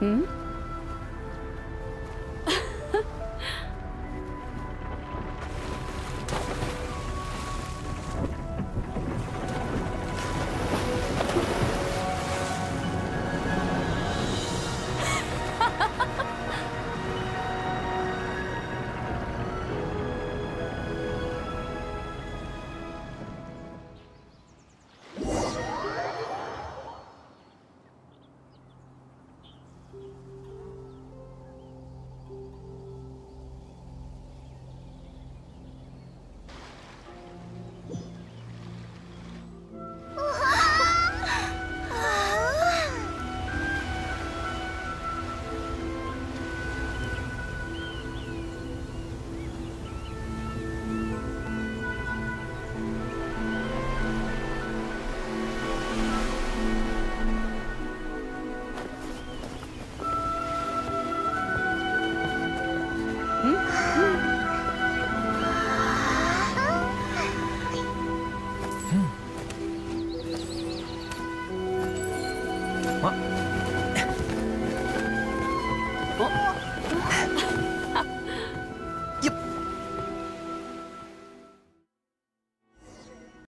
응? 我我